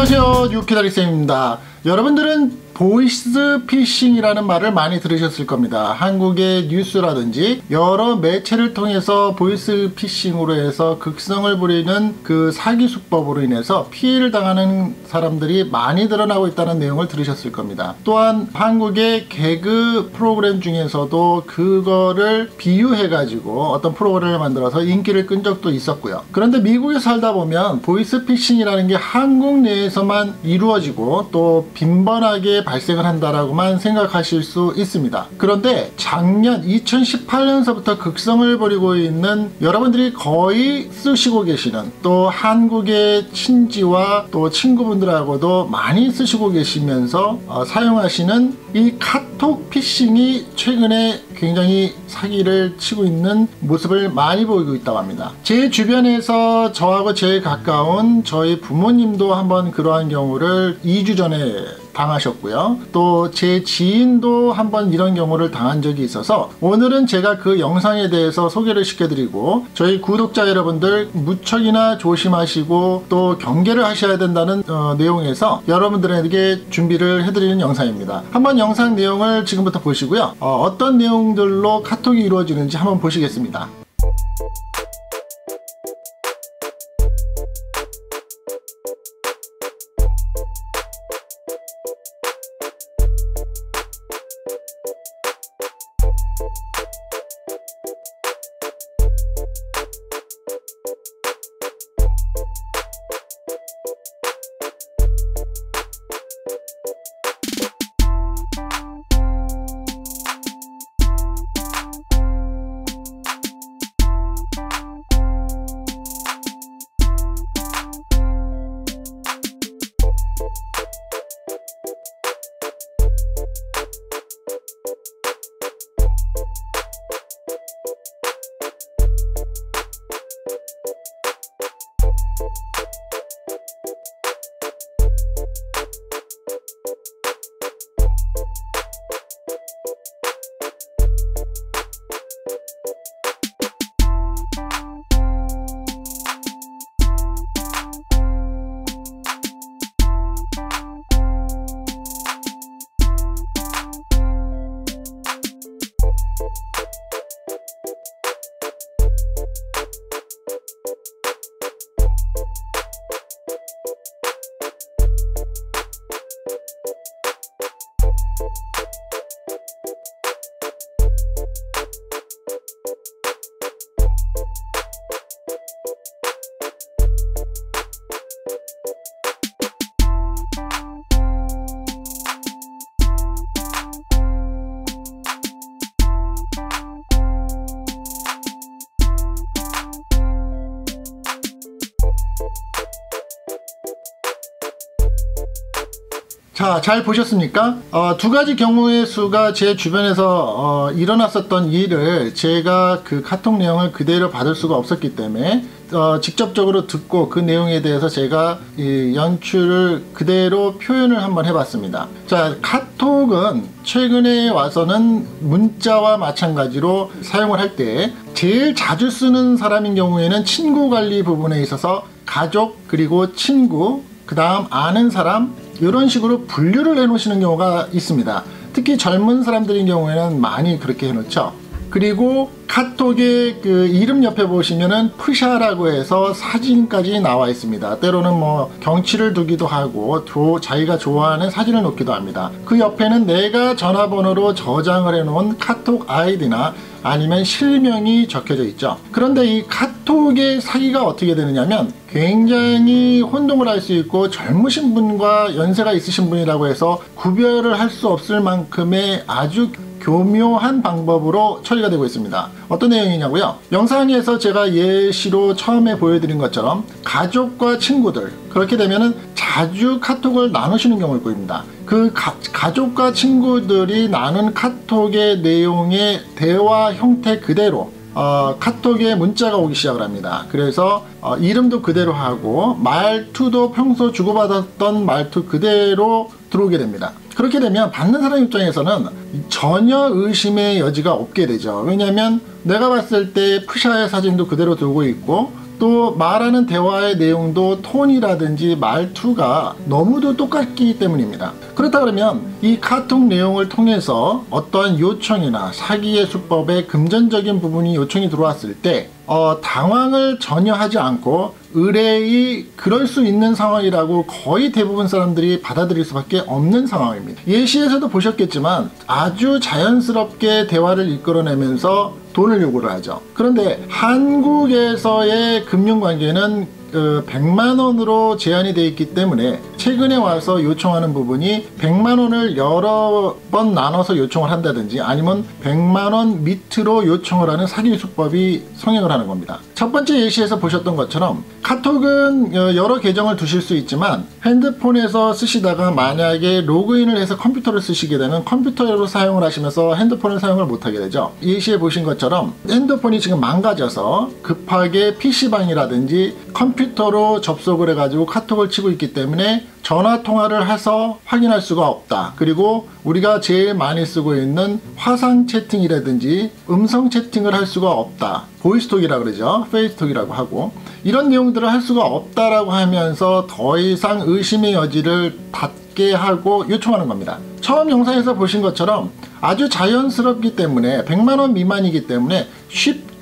안녕하세요. 유키다리쌤입니다. 여러분들은 보이스 피싱이라는 말을 많이 들으셨을 겁니다. 한국의 뉴스라든지 여러 매체를 통해서 보이스 피싱으로 해서 극성을 부리는 그 사기 수법으로 인해서 피해를 당하는 사람들이 많이 드러나고 있다는 내용을 들으셨을 겁니다. 또한 한국의 개그 프로그램 중에서도 그거를 비유해 가지고 어떤 프로그램을 만들어서 인기를 끈 적도 있었고요. 그런데 미국에 살다 보면 보이스 피싱이라는 게 한국 내에서만 이루어지고 또 빈번하게 발생을 한다라고만 생각하실 수 있습니다. 그런데 작년 2018년서부터 극성을 부리고 있는 여러분들이 거의 쓰시고 계시는 또 한국의 친지와 또 친구분들하고도 많이 쓰시고 계시면서 어, 사용하시는 이 카톡 피싱이 최근에 굉장히 사기를 치고 있는 모습을 많이 보이고 있다고 합니다. 제 주변에서 저하고 제일 가까운 저희 부모님도 한번 그러한 경우를 2주 전에 당하셨고요. 또 제 지인도 한번 이런 경우를 당한 적이 있어서 오늘은 제가 그 영상에 대해서 소개를 시켜드리고 저희 구독자 여러분들 무척이나 조심하시고 또 경계를 하셔야 된다는 어, 내용에서 여러분들에게 준비를 해드리는 영상입니다. 한번 영상 내용을 지금부터 보시고요. 어, 떤 내용들로 카톡이 이루어지는지 한번 보시겠습니다. 자, 잘 보셨습니까? 어, 두 가지 경우의 수가 제 주변에서 어, 일어났었던 일을 제가 그 카톡 내용을 그대로 받을 수가 없었기 때문에 어, 직접적으로 듣고 그 내용에 대해서 제가 이 연출을 그대로 표현을 한번 해봤습니다. 자, 카톡은 최근에 와서는 문자와 마찬가지로 사용을 할 때 제일 자주 쓰는 사람인 경우에는 친구 관리 부분에 있어서 가족 그리고 친구 그 다음 아는 사람 이런 식으로 분류를 해놓으시는 경우가 있습니다. 특히 젊은 사람들인 경우에는 많이 그렇게 해놓죠. 그리고 카톡의 그 이름 옆에 보시면은 푸샤라고 해서 사진까지 나와 있습니다. 때로는 뭐 경치를 두기도 하고 또 자기가 좋아하는 사진을 놓기도 합니다. 그 옆에는 내가 전화번호로 저장을 해놓은 카톡 아이디나 아니면 실명이 적혀져 있죠. 그런데 이 카톡의 사기가 어떻게 되느냐면 굉장히 혼동을 할 수 있고 젊으신 분과 연세가 있으신 분이라고 해서 구별을 할 수 없을 만큼의 아주 교묘한 방법으로 처리가 되고 있습니다. 어떤 내용이냐고요? 영상에서 제가 예시로 처음에 보여드린 것처럼 가족과 친구들 그렇게 되면은 자주 카톡을 나누시는 경우를 보입니다. 그 가, 족과 친구들이 나눈 카톡의 내용의 대화 형태 그대로 어, 카톡에 문자가 오기 시작을 합니다. 그래서 어, 이름도 그대로 하고 말투도 평소 주고받았던 말투 그대로 들어오게 됩니다. 그렇게 되면 받는 사람 입장에서는 전혀 의심의 여지가 없게 되죠. 왜냐하면 내가 봤을 때 푸샤의 사진도 그대로 들고 있고 또 말하는 대화의 내용도 톤이라든지 말투가 너무도 똑같기 때문입니다. 그렇다 그러면 이 카톡 내용을 통해서 어떠한 요청이나 사기의 수법에 금전적인 부분이 요청이 들어왔을 때 어, 당황을 전혀 하지 않고 의뢰이 그럴 수 있는 상황이라고 거의 대부분 사람들이 받아들일 수밖에 없는 상황입니다. 예시에서도 보셨겠지만 아주 자연스럽게 대화를 이끌어내면서 돈을 요구를 하죠. 그런데 한국에서의 금융관계는 그 100만 원으로 제한이 되어 있기 때문에 최근에 와서 요청하는 부분이 100만 원을 여러 번 나눠서 요청을 한다든지 아니면 100만 원 밑으로 요청을 하는 사기 수법이 성행을 하는 겁니다. 첫 번째 예시에서 보셨던 것처럼 카톡은 여러 계정을 두실 수 있지만 핸드폰에서 쓰시다가 만약에 로그인을 해서 컴퓨터를 쓰시게 되면 컴퓨터로 사용을 하시면서 핸드폰을 사용을 못하게 되죠. 예시에 보신 것처럼 핸드폰이 지금 망가져서 급하게 PC방이라든지 컴퓨터 로 접속을 해가지고 카톡을 치고 있기 때문에 전화 통화를 해서 확인할 수가 없다. 그리고 우리가 제일 많이 쓰고 있는 화상 채팅이라든지 음성 채팅을 할 수가 없다. 보이스톡이라 그러죠. 페이스톡이라고 하고 이런 내용들을 할 수가 없다라고 하면서 더 이상 의심의 여지를 닫게 하고 요청하는 겁니다. 처음 영상에서 보신 것처럼 아주 자연스럽기 때문에 100만원 미만이기 때문에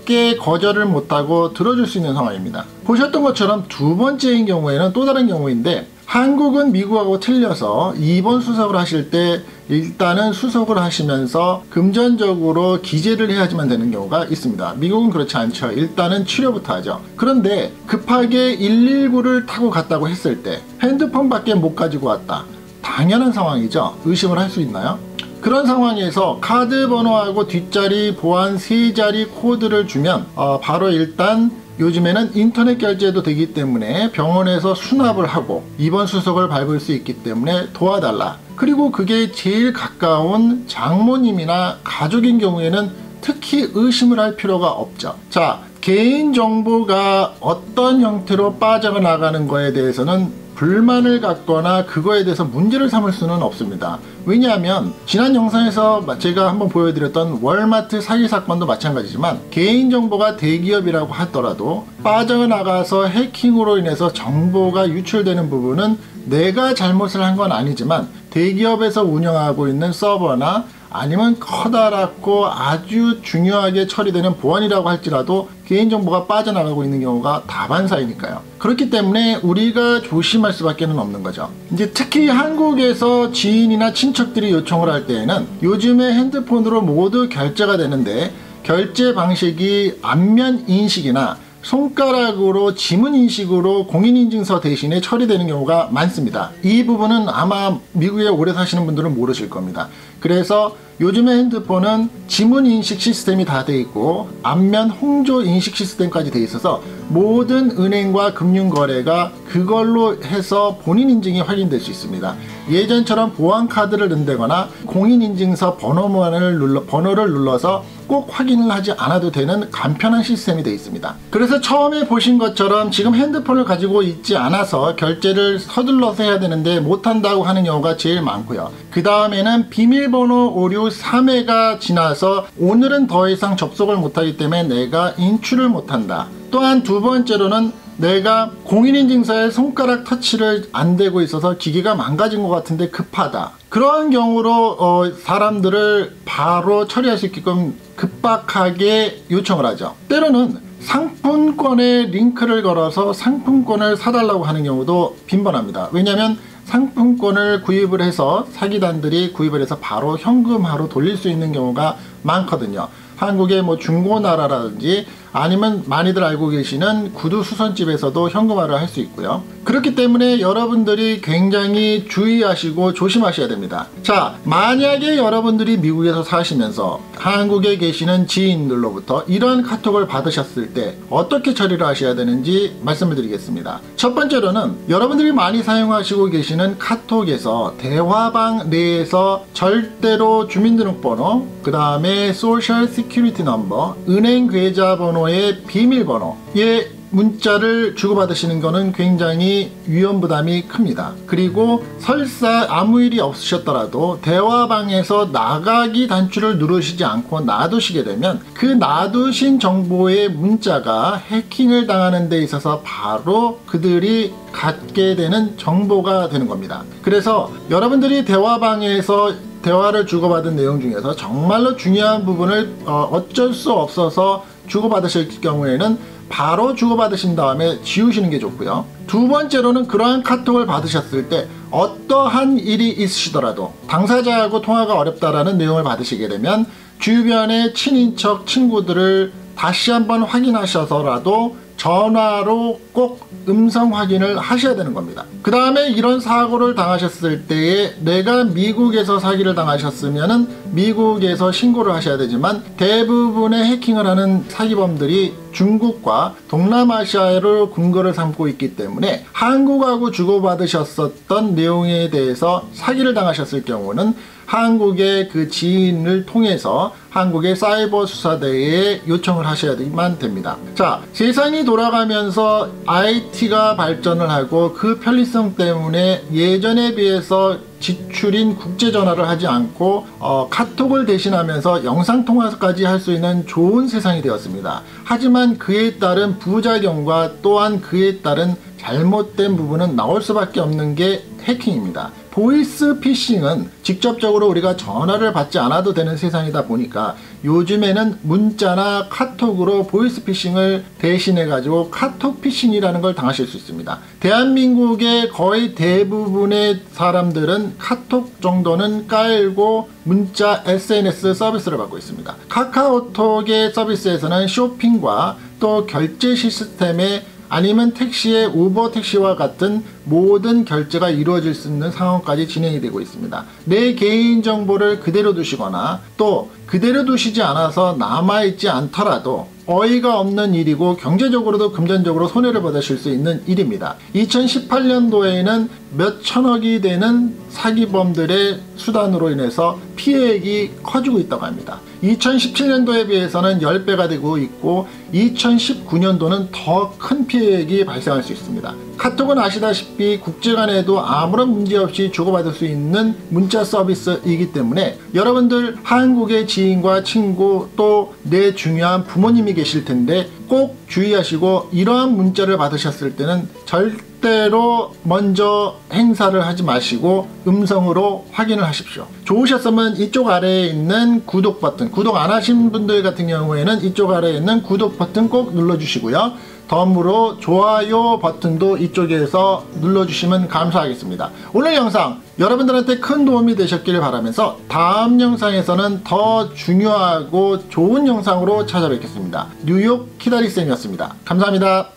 쉽게 거절을 못하고 들어줄 수 있는 상황입니다. 보셨던 것처럼 두 번째인 경우에는 또 다른 경우인데 한국은 미국하고 틀려서 2번 수석을 하실 때 일단은 수속을 하시면서 금전적으로 기재를 해야지만 되는 경우가 있습니다. 미국은 그렇지 않죠. 일단은 치료부터 하죠. 그런데 급하게 119를 타고 갔다고 했을 때 핸드폰밖에 못 가지고 왔다. 당연한 상황이죠. 의심을 할 수 있나요? 그런 상황에서 카드 번호하고 뒷자리 보안 세 자리 코드를 주면 어, 바로 일단 요즘에는 인터넷 결제도 되기 때문에 병원에서 수납을 하고 입원 수속을 밟을 수 있기 때문에 도와달라. 그리고 그게 제일 가까운 장모님이나 가족인 경우에는 특히 의심을 할 필요가 없죠. 자, 개인정보가 어떤 형태로 빠져나가는 거에 대해서는 불만을 갖거나 그거에 대해서 문제를 삼을 수는 없습니다. 왜냐하면 지난 영상에서 제가 한번 보여드렸던 월마트 사기 사건도 마찬가지지만 개인정보가 대기업이라고 하더라도 빠져나가서 해킹으로 인해서 정보가 유출되는 부분은 내가 잘못을 한 건 아니지만 대기업에서 운영하고 있는 서버나 아니면 커다랗고 아주 중요하게 처리되는 보안이라고 할지라도 개인정보가 빠져나가고 있는 경우가 다반사이니까요. 그렇기 때문에 우리가 조심할 수밖에 없는 거죠. 이제 특히 한국에서 지인이나 친척들이 요청을 할 때에는 요즘에 핸드폰으로 모두 결제가 되는데 결제 방식이 안면 인식이나 손가락으로 지문 인식으로 공인인증서 대신에 처리되는 경우가 많습니다. 이 부분은 아마 미국에 오래 사시는 분들은 모르실 겁니다. 그래서 요즘의 핸드폰은 지문 인식 시스템이 다 돼 있고 앞면 홍조 인식 시스템까지 돼 있어서 모든 은행과 금융 거래가 그걸로 해서 본인 인증이 확인될 수 있습니다. 예전처럼 보안 카드를 넣는다거나 공인 인증서 번호만을 눌러 번호를 눌러서 꼭 확인을 하지 않아도 되는 간편한 시스템이 되어 있습니다. 그래서 처음에 보신 것처럼 지금 핸드폰을 가지고 있지 않아서 결제를 서둘러서 해야 되는데 못한다고 하는 경우가 제일 많고요. 그 다음에는 비밀번호 오류 3회가 지나서 오늘은 더 이상 접속을 못하기 때문에 내가 인출을 못한다. 또한 두 번째로는 내가 공인인증서에 손가락 터치를 안 되고 있어서 기계가 망가진 것 같은데 급하다. 그러한 경우로 어, 사람들을 바로 처리할 수 있게끔 급박하게 요청을 하죠. 때로는 상품권에 링크를 걸어서 상품권을 사달라고 하는 경우도 빈번합니다. 왜냐하면 상품권을 구입을 해서 사기단들이 구입을 해서 바로 현금화로 돌릴 수 있는 경우가 많거든요. 한국의 뭐 중고나라라든지 아니면 많이들 알고 계시는 구두 수선집에서도 현금화를 할 수 있고요. 그렇기 때문에 여러분들이 굉장히 주의하시고 조심하셔야 됩니다. 자, 만약에 여러분들이 미국에서 사시면서 한국에 계시는 지인들로부터 이런 카톡을 받으셨을 때 어떻게 처리를 하셔야 되는지 말씀을 드리겠습니다. 첫 번째로는 여러분들이 많이 사용하시고 계시는 카톡에서 대화방 내에서 절대로 주민등록번호, 그 다음에 Social Security Number, 은행 계좌번호 의 비밀번호에 문자를 주고받으시는 것은 굉장히 위험 부담이 큽니다. 그리고 설사 아무 일이 없으셨더라도 대화방에서 나가기 단추를 누르시지 않고 놔두시게 되면 그 놔두신 정보의 문자가 해킹을 당하는 데 있어서 바로 그들이 갖게 되는 정보가 되는 겁니다. 그래서 여러분들이 대화방에서 대화를 주고받은 내용 중에서 정말로 중요한 부분을 어, 어쩔 수 없어서 주고받으실 경우에는 바로 주고받으신 다음에 지우시는 게 좋고요. 두 번째로는 그러한 카톡을 받으셨을 때 어떠한 일이 있으시더라도 당사자하고 통화가 어렵다라는 내용을 받으시게 되면 주변의 친인척 친구들을 다시 한번 확인하셔서라도 전화로 꼭 음성 확인을 하셔야 되는 겁니다. 그 다음에 이런 사고를 당하셨을 때에 내가 미국에서 사기를 당하셨으면 미국에서 신고를 하셔야 되지만 대부분의 해킹을 하는 사기범들이 중국과 동남아시아를 근거를 삼고 있기 때문에 한국하고 주고받으셨었던 내용에 대해서 사기를 당하셨을 경우는 한국의 그 지인을 통해서 한국의 사이버 수사대에 요청을 하셔야만 됩니다. 자, 세상이 돌아가면서 IT가 발전을 하고 그 편리성 때문에 예전에 비해서 지출인 국제 전화를 하지 않고 어, 카톡을 대신하면서 영상 통화까지 할 수 있는 좋은 세상이 되었습니다. 하지만 그에 따른 부작용과 또한 그에 따른 잘못된 부분은 나올 수밖에 없는 게 해킹입니다. 보이스 피싱은 직접적으로 우리가 전화를 받지 않아도 되는 세상이다 보니까 요즘에는 문자나 카톡으로 보이스 피싱을 대신해 가지고 카톡 피싱이라는 걸 당하실 수 있습니다. 대한민국의 거의 대부분의 사람들은 카톡 정도는 깔고 문자 SNS 서비스를 받고 있습니다. 카카오톡의 서비스에서는 쇼핑과 또 결제 시스템의 아니면 택시의 우버 택시와 같은 모든 결제가 이루어질 수 있는 상황까지 진행이 되고 있습니다. 내 개인 정보를 그대로 두시거나 또 그대로 두시지 않아서 남아있지 않더라도 어이가 없는 일이고 경제적으로도 금전적으로 손해를 받으실 수 있는 일입니다. 2018년도에는 몇 천억이 되는 사기범들의 수단으로 인해서 피해액이 커지고 있다고 합니다. 2017년도에 비해서는 10배가 되고 있고 2019년도는 더 큰 피해액이 발생할 수 있습니다. 카톡은 아시다시피 국제 간에도 아무런 문제 없이 주고받을 수 있는 문자 서비스이기 때문에 여러분들 한국의 지인과 친구 또 내 중요한 부모님이 계실 텐데 꼭 주의하시고 이러한 문자를 받으셨을 때는 절대 로 먼저 행사를 하지 마시고 음성으로 확인을 하십시오. 좋으셨으면 이쪽 아래에 있는 구독 버튼, 구독 안 하신 분들 같은 경우에는 이쪽 아래에 있는 구독 버튼 꼭 눌러주시고요. 덤으로 좋아요 버튼도 이쪽에서 눌러주시면 감사하겠습니다. 오늘 영상 여러분들한테 큰 도움이 되셨길 바라면서 다음 영상에서는 더 중요하고 좋은 영상으로 찾아뵙겠습니다. 뉴욕 키다리쌤이었습니다. 감사합니다.